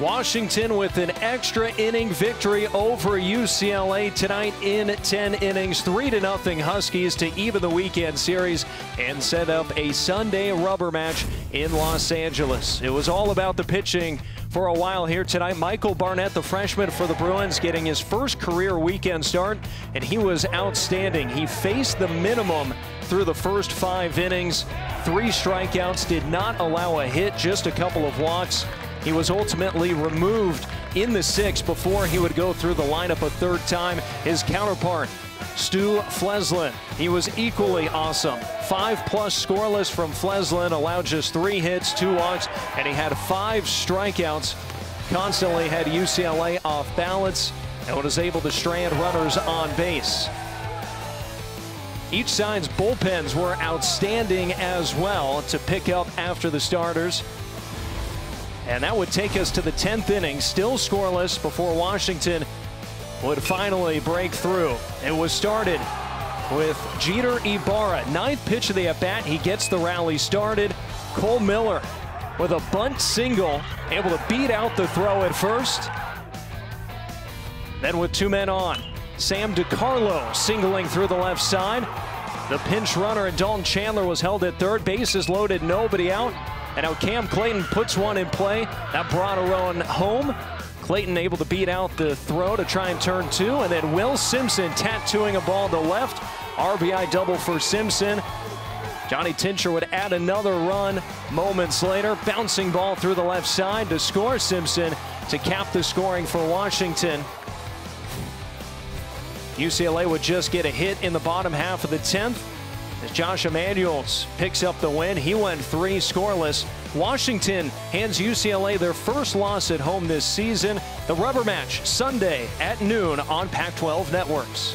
Washington with an extra inning victory over UCLA tonight in 10 innings. 3 to nothing Huskies to even the weekend series and set up a Sunday rubber match in Los Angeles. It was all about the pitching for a while here tonight. Michael Barnett, the freshman for the Bruins, getting his first career weekend start, and he was outstanding. He faced the minimum through the first five innings. Three strikeouts, did not allow a hit, just a couple of walks. He was ultimately removed in the sixth before he would go through the lineup a third time. His counterpart, Stu Flesland, he was equally awesome. Five plus scoreless from Flesland, allowed just three hits, two walks, and he had five strikeouts. Constantly had UCLA off balance and was able to strand runners on base. Each side's bullpens were outstanding as well to pick up after the starters. And that would take us to the 10th inning, still scoreless before Washington would finally break through. It was started with Jeter Ibarra. Ninth pitch of the at-bat, he gets the rally started. Cole Miller with a bunt single, able to beat out the throw at first. Then with two men on, Sam DeCarlo singling through the left side. The pinch runner and Dalton Chandler was held at third. Bases loaded, nobody out. And now Cam Clayton puts one in play. That brought a run home. Clayton able to beat out the throw to try and turn two. And then Will Simpson tattooing a ball to left. RBI double for Simpson. Johnny Tincher would add another run moments later. Bouncing ball through the left side to score Simpson to cap the scoring for Washington. UCLA would just get a hit in the bottom half of the 10th. As Josh Emanuels picks up the win, he went three scoreless. Washington hands UCLA their first loss at home this season. The rubber match Sunday at noon on Pac 12 Networks.